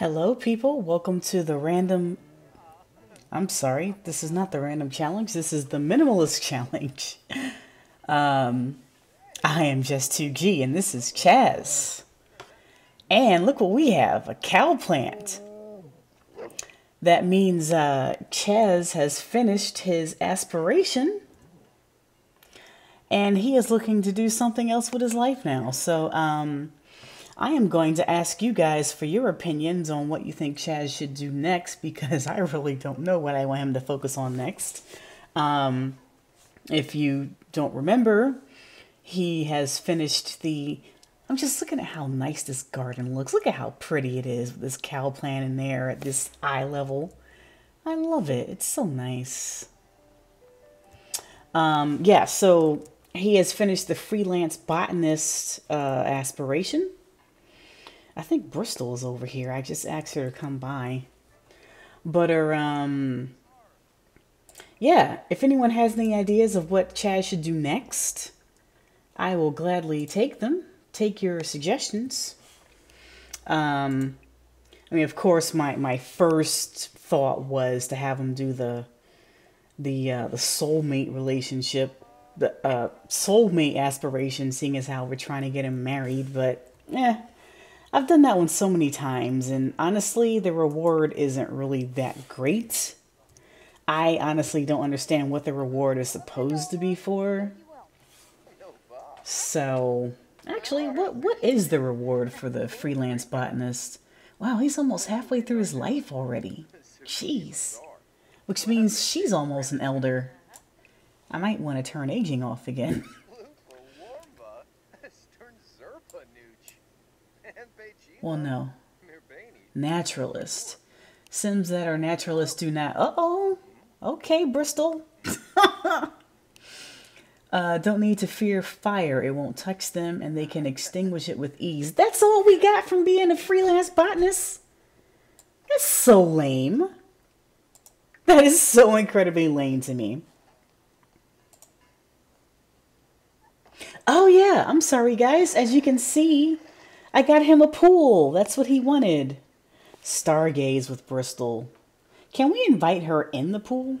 Hello, people. Welcome to the random. I'm sorry, this is not the random challenge. This is the minimalist challenge. Um, I am Jes2G, and this is Chaz. And look what we have a cow plant. That means uh, Chaz has finished his aspiration and he is looking to do something else with his life now. So, um, I am going to ask you guys for your opinions on what you think Chaz should do next because I really don't know what I want him to focus on next. Um, if you don't remember, he has finished the. I'm just looking at how nice this garden looks. Look at how pretty it is with this cow plant in there at this eye level. I love it. It's so nice. Um, yeah, so he has finished the freelance botanist uh, aspiration. I think Bristol is over here. I just asked her to come by. But her, um, yeah, if anyone has any ideas of what Chaz should do next, I will gladly take them. Take your suggestions. Um, I mean, of course, my, my first thought was to have him do the the uh, the soulmate relationship, the uh, soulmate aspiration, seeing as how we're trying to get him married. But yeah, I've done that one so many times, and honestly, the reward isn't really that great. I honestly don't understand what the reward is supposed to be for. So, actually, what what is the reward for the freelance botanist? Wow, he's almost halfway through his life already. Jeez. Which means she's almost an elder. I might want to turn aging off again. Well, no. Naturalist. Sims that are naturalists do not. Uh oh. Okay, Bristol. uh, don't need to fear fire. It won't touch them and they can extinguish it with ease. That's all we got from being a freelance botanist. That's so lame. That is so incredibly lame to me. Oh, yeah. I'm sorry, guys. As you can see, I got him a pool. That's what he wanted. Stargaze with Bristol. Can we invite her in the pool?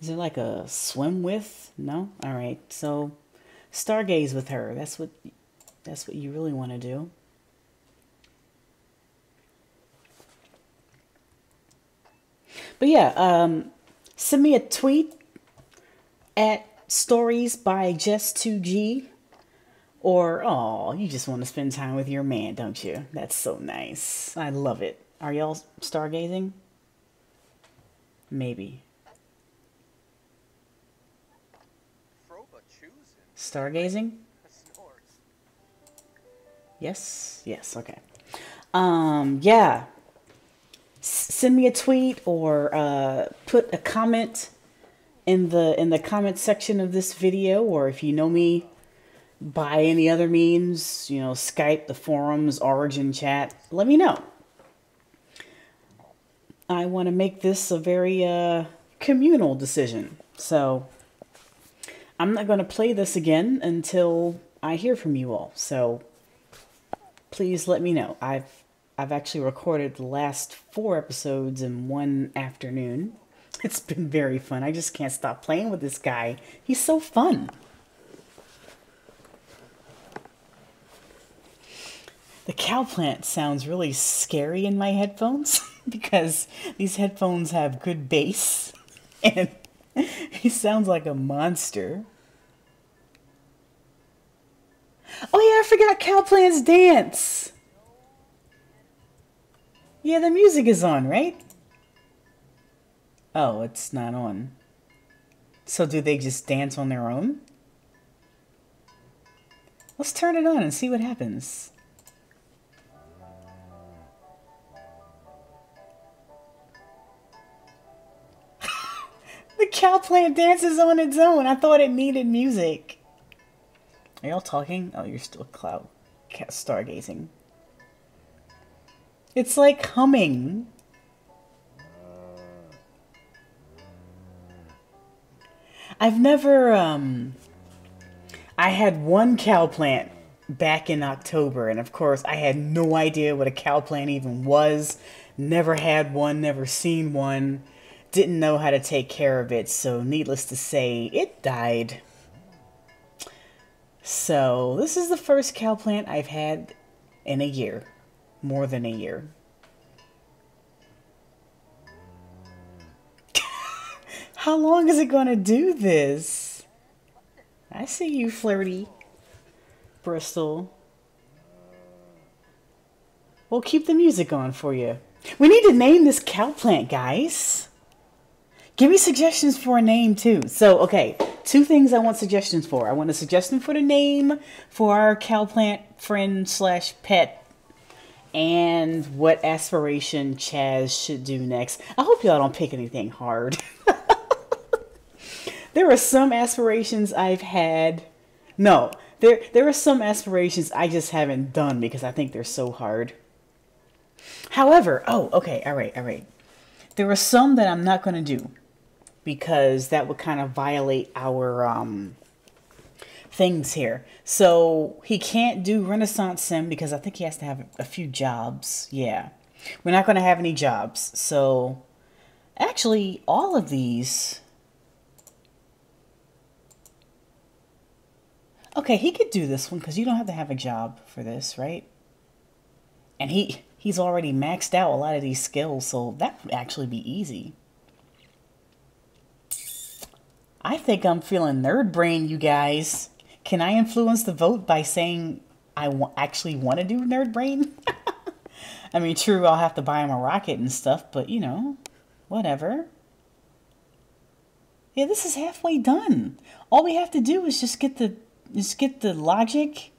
Is there like a swim with? No? All right. So stargaze with her. That's what that's what you really want to do. But yeah, um, send me a tweet at stories by Jes2G or, oh, you just want to spend time with your man, don't you? That's so nice. I love it. Are y'all stargazing? Maybe. Stargazing? Yes? Yes, okay. Um, yeah. S send me a tweet or uh, put a comment in the in the comment section of this video or if you know me by any other means, you know, Skype, the forums, Origin chat, let me know. I want to make this a very uh, communal decision. So I'm not going to play this again until I hear from you all. So please let me know. I've I've actually recorded the last four episodes in one afternoon. It's been very fun. I just can't stop playing with this guy. He's so fun. The cow plant sounds really scary in my headphones because these headphones have good bass and he sounds like a monster. Oh yeah, I forgot cow plants dance. Yeah, the music is on, right? Oh, it's not on. So do they just dance on their own? Let's turn it on and see what happens. The cow plant dances on its own. I thought it needed music. Are y'all talking? Oh, you're still cloud stargazing. It's like humming. I've never, um, I had one cow plant back in October. And of course, I had no idea what a cow plant even was. Never had one, never seen one. Didn't know how to take care of it. So, needless to say, it died. So, this is the first cow plant I've had in a year. More than a year. How long is it going to do this? I see you, flirty. Bristol. We'll keep the music on for you. We need to name this cow plant, guys. Give me suggestions for a name, too. So, okay, two things I want suggestions for. I want a suggestion for the name for our cow plant friend slash pet and what aspiration Chaz should do next. I hope y'all don't pick anything hard. there are some aspirations I've had. No, there there are some aspirations I just haven't done because I think they're so hard. However, oh, okay, all right, all right. There are some that I'm not going to do because that would kind of violate our um, things here. So he can't do Renaissance Sim because I think he has to have a few jobs. Yeah. We're not going to have any jobs. So actually, all of these Okay, he could do this one because you don't have to have a job for this, right? And he he's already maxed out a lot of these skills, so that would actually be easy. I think I'm feeling nerd brain, you guys. Can I influence the vote by saying I actually want to do nerd brain? I mean, true, I'll have to buy him a rocket and stuff, but you know, whatever. Yeah, this is halfway done. All we have to do is just get the just get the logic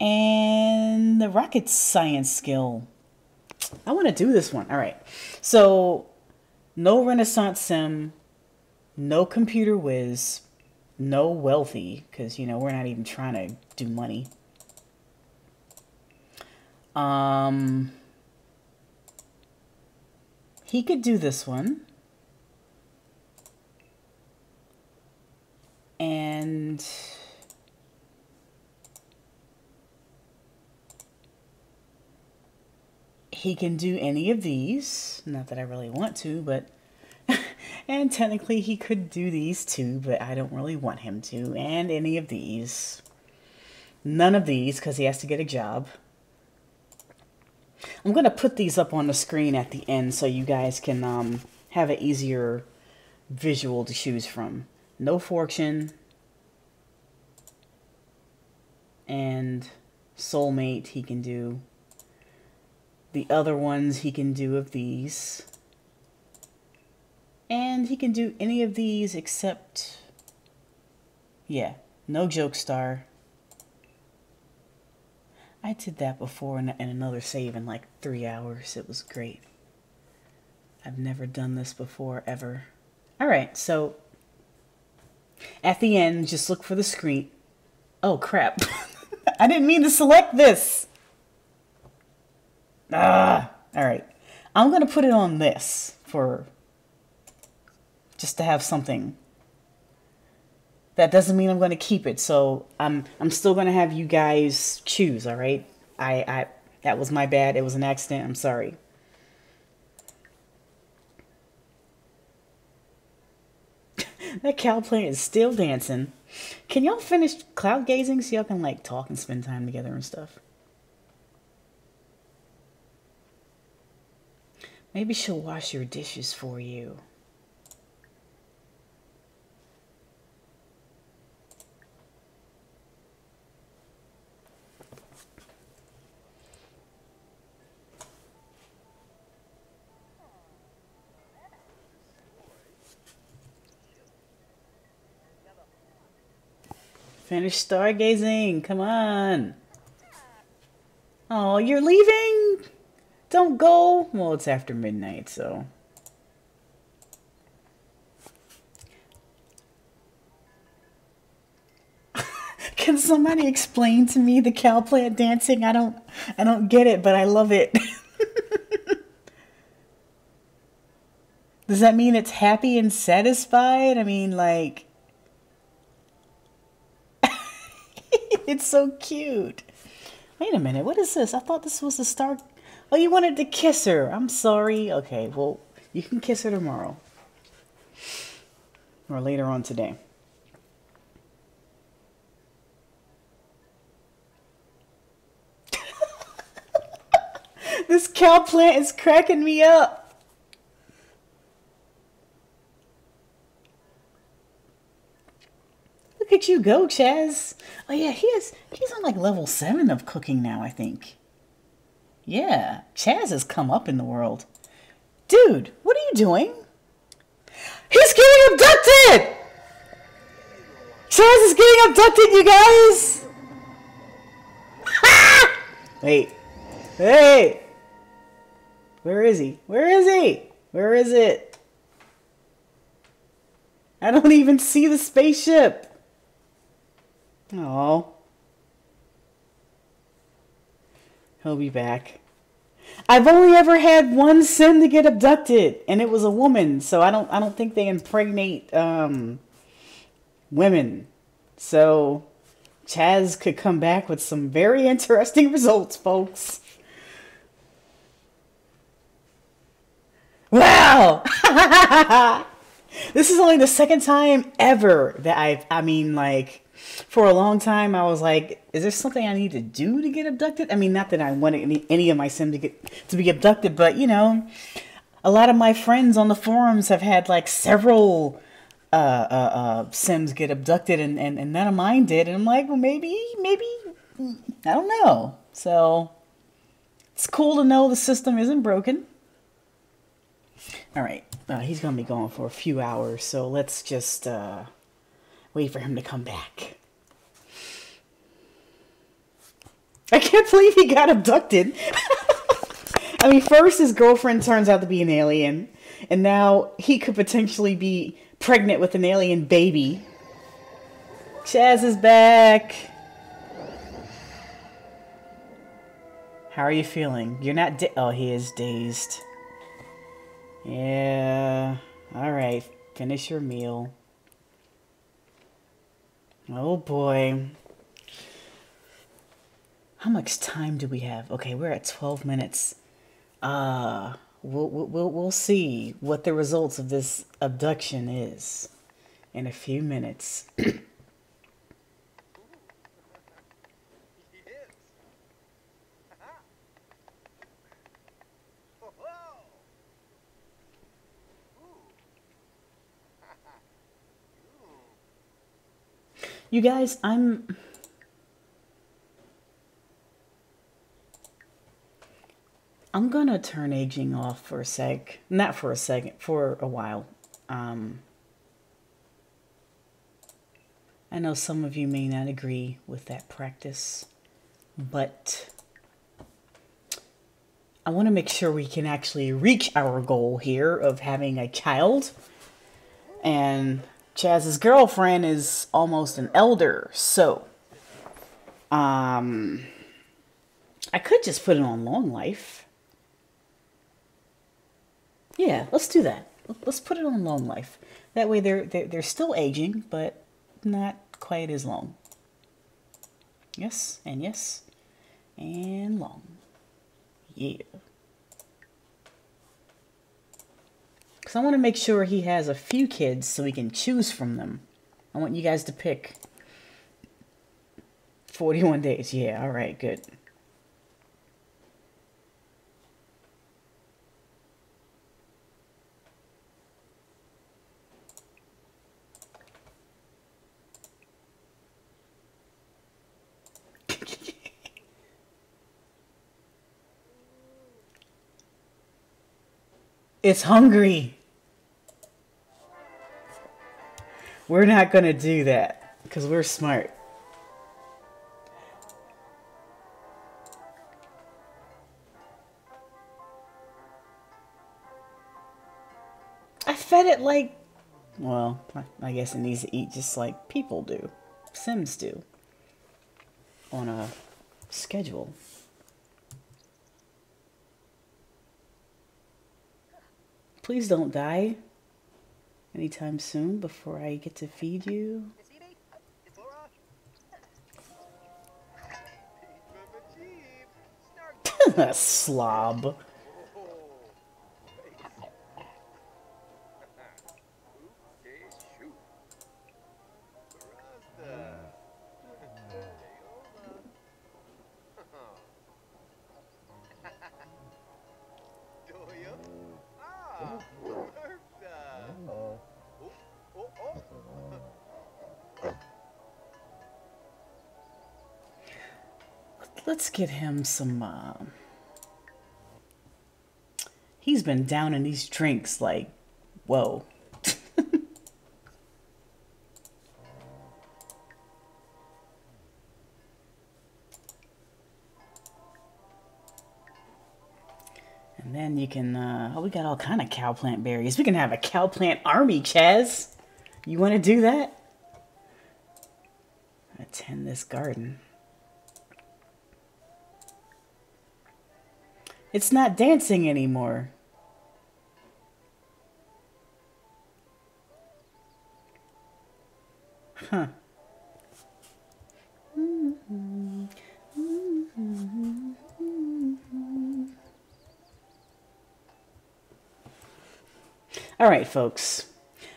and the rocket science skill. I want to do this one. All right. So, no Renaissance Sim, no computer whiz, no wealthy, because, you know, we're not even trying to do money. Um, he could do this one. And he can do any of these. Not that I really want to, but... and technically he could do these too, but I don't really want him to. And any of these. None of these, because he has to get a job. I'm going to put these up on the screen at the end so you guys can um, have an easier visual to choose from. No fortune. And soulmate he can do the other ones he can do of these. And he can do any of these except, yeah, no joke star. I did that before in, in another save in like three hours. It was great. I've never done this before, ever. All right, so at the end, just look for the screen. Oh, crap. I didn't mean to select this. Ah, all right. I'm going to put it on this for just to have something. That doesn't mean I'm going to keep it. So I'm I'm still going to have you guys choose, all right? I I that was my bad. It was an accident. I'm sorry. that cow plant is still dancing. Can y'all finish cloud gazing so y'all can like talk and spend time together and stuff? Maybe she'll wash your dishes for you. Finish stargazing. Come on. Oh, you're leaving? Don't go. Well, it's after midnight, so. Can somebody explain to me the cow plant dancing? I don't I don't get it, but I love it. Does that mean it's happy and satisfied? I mean, like it's so cute. Wait a minute, what is this? I thought this was the star. Oh, you wanted to kiss her. I'm sorry. Okay, well, you can kiss her tomorrow. Or later on today. this cow plant is cracking me up. Look at you go, Chaz. Oh yeah, he is he's on like level seven of cooking now, I think. Yeah, Chaz has come up in the world. Dude, what are you doing? He's getting abducted! Chaz is getting abducted, you guys! Wait. Hey! Where is he? Where is he? Where is it? I don't even see the spaceship. Oh. He'll be back. I've only ever had one sim to get abducted, and it was a woman. So I don't I don't think they impregnate um, women. So Chaz could come back with some very interesting results, folks. Wow! this is only the second time ever that I've, I mean, like, for a long time, I was like, is there something I need to do to get abducted? I mean, not that I wanted any, any of my Sims to get to be abducted, but you know, a lot of my friends on the forums have had like several uh, uh, uh, Sims get abducted, and, and, and none of mine did. And I'm like, well, maybe, maybe, I don't know. So it's cool to know the system isn't broken. All right, uh, he's gonna be gone for a few hours, so let's just uh, wait for him to come back. I can't believe he got abducted. I mean, first his girlfriend turns out to be an alien, and now he could potentially be pregnant with an alien baby. Chaz is back. How are you feeling? You're not Oh, he is dazed. Yeah. Alright. Finish your meal. Oh boy. How much time do we have? Okay, we're at 12 minutes. Uh, we'll, we'll, we'll see what the results of this abduction is in a few minutes. You guys, I'm I'm gonna turn aging off for a sec. Not for a second, for a while. Um, I know some of you may not agree with that practice, but I want to make sure we can actually reach our goal here of having a child. And Chaz's girlfriend is almost an elder, so um, I could just put it on long life. Yeah, let's do that. Let's put it on long life. That way they're, they're, they're still aging, but not quite as long. Yes, and yes, and long. Yeah. Because I want to make sure he has a few kids so he can choose from them. I want you guys to pick 41 days. Yeah, all right, good. It's hungry. We're not going to do that because we're smart. I fed it like, well, I guess it needs to eat just like people do, Sims do, on a schedule. Please don't die anytime soon before I get to feed you. Slob. Let's get him some. Uh... He's been down in these drinks like, whoa. And then you can, uh, oh, we got all kind of cow plant berries. We can have a cow plant army, Chaz. You want to do that? Attend this garden. It's not dancing anymore. Huh. All right, folks.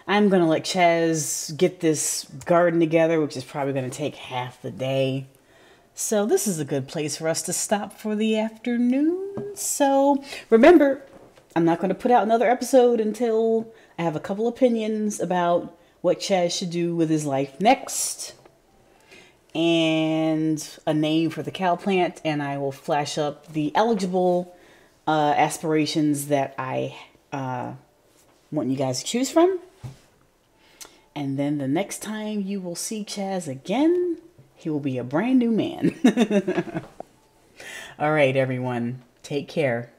I'm going to let Chaz get this garden together, which is probably going to take half the day. So this is a good place for us to stop for the afternoon. So remember, I'm not going to put out another episode until I have a couple opinions about what Chaz should do with his life next and a name for the cow plant and I will flash up the eligible uh, aspirations that I uh, want you guys to choose from. And then the next time you will see Chaz again, he will be a brand new man. All right, everyone. Take care.